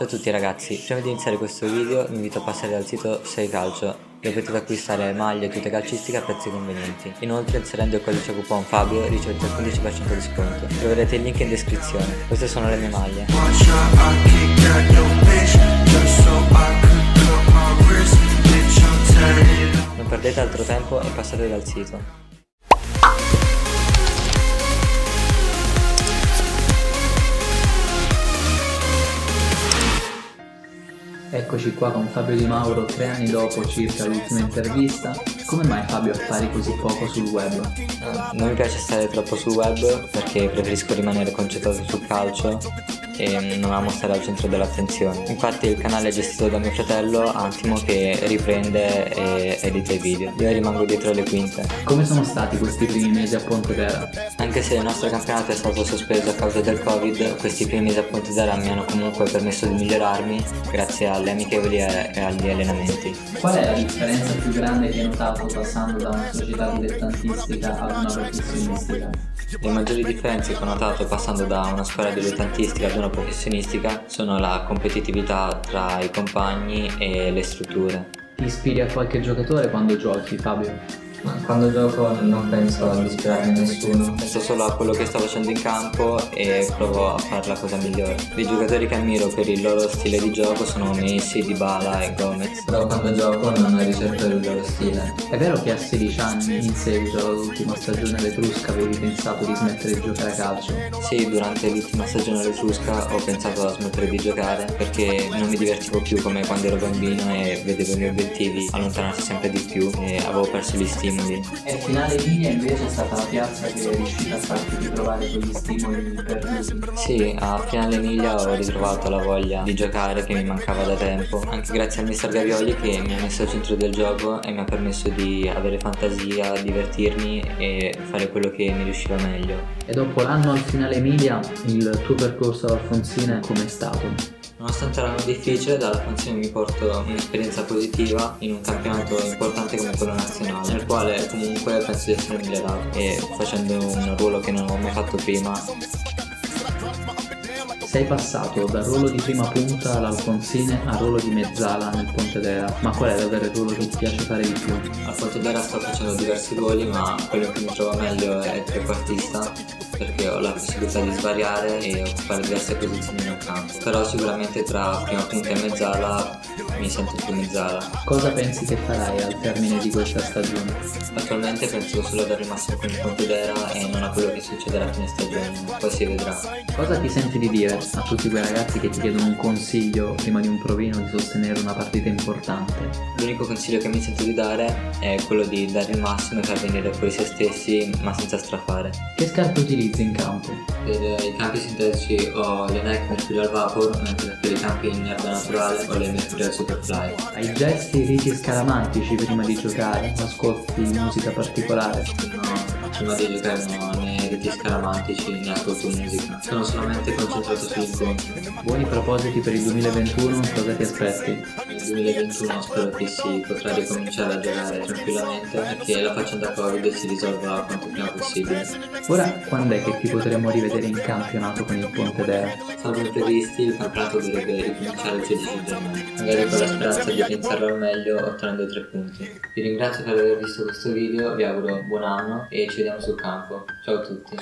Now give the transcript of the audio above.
Ciao a tutti ragazzi, prima di iniziare questo video vi invito a passare dal sito 6 Calcio dove potete acquistare maglie e tutte calcistiche a prezzi convenienti. Inoltre inserendo il codice coupon Fabio ricevete il 15% di sconto. Troverete il link in descrizione. Queste sono le mie maglie. Non perdete altro tempo e passate dal sito. Eccoci qua con Fabio Di Mauro tre anni dopo circa l'ultima intervista. Come mai Fabio appari così poco sul web? Uh, non mi piace stare troppo sul web perché preferisco rimanere concentrato sul calcio e non amo stare al centro dell'attenzione. Infatti il canale è gestito da mio fratello Antimo che riprende e edita i video. Io rimango dietro le quinte. Come sono stati questi primi mesi a Pontedera? Anche se il nostro campionato è stato sospeso a causa del Covid, questi primi mesi a Pontedera mi hanno comunque permesso di migliorarmi grazie alle amichevoli e agli allenamenti. Qual è la differenza più grande che hai notato passando da una società dilettantistica ad una professionistica? Le maggiori differenze che ho notato passando da una scuola dilettantistica ad una professionistica sono la competitività tra i compagni e le strutture. Ti ispiri a qualche giocatore quando giochi, Fabio? Ma quando gioco non penso a nessuno, penso solo a quello che sto facendo in campo e provo a fare la cosa migliore. I giocatori che ammiro per il loro stile di gioco sono Messi, Dybala e Gomez. Però quando gioco non ricerco il loro stile. È vero che a 16 anni, in seguito all'ultima stagione all'Etrusca, avevi pensato di smettere di giocare a calcio? Sì, durante l'ultima stagione all'Etrusca ho pensato a smettere di giocare perché non mi divertivo più come quando ero bambino e vedevo i miei obiettivi allontanarsi sempre di più e avevo perso l'istinto stimoli. E il finale Emilia invece è stata la piazza che è riuscita a farti ritrovare quegli stimoli perduti. Sì, a finale Emilia ho ritrovato la voglia di giocare che mi mancava da tempo, anche grazie al mister Gavioli che mi ha messo al centro del gioco e mi ha permesso di avere fantasia, divertirmi e fare quello che mi riusciva meglio. E dopo l'anno al finale Emilia, il tuo percorso all'Alfonsine com'è stato? Nonostante l'anno difficile, dalla canzone mi porto un'esperienza positiva in un campionato importante come quello nazionale, nel quale comunque penso di essere migliorato e facendo un ruolo che non ho mai fatto prima. Sei passato dal ruolo di prima punta all'Alfonsine al ruolo di mezzala nel Pontedera, ma qual è davvero il ruolo che ti piace fare di più? Al Pontedera sto facendo diversi ruoli, ma quello che mi trova meglio è trequartista perché ho la possibilità di svariare e occupare diverse posizioni nel campo. Però sicuramente tra prima punta e mezzala mi sento più mezzala. Cosa pensi che farai al termine di questa stagione? Attualmente penso solo a dare il massimo con il Pontedera e non a quello che succederà a fine stagione, poi si vedrà. Cosa ti senti di dire a tutti quei ragazzi che ti chiedono un consiglio prima di un provino di sostenere una partita importante? L'unico consiglio che mi sento di dare è quello di dare il massimo e far venire fuori se stessi ma senza strafare. Che scarpe utilizzi in campo? Per i campi sintetici ho le Nike Mercurial Vapor, mentre per i campi in erba naturale ho le Mercurial Superfly. Hai gesti riti scaramantici prima di giocare? Ascolti musica particolare? No, prima di giocare non ne riti scaramantici ne ascolto musica. Sono solamente concentrato sull'incontro. Buoni propositi per il 2021, cosa ti aspetti? Nel 2021 spero che si potrà ricominciare a giocare tranquillamente e che la faccenda Covid si risolva quanto prima possibile. Ora, quando è che ti potremo rivedere in campionato con il Ponte Dera? Salvo imprevisti, il campionato dovrebbe ricominciare il 16 gennaio, magari con la speranza di pensarlo al meglio ottenendo i tre punti. Vi ringrazio per aver visto questo video, vi auguro buon anno e ci vediamo sul campo. Ciao a tutti.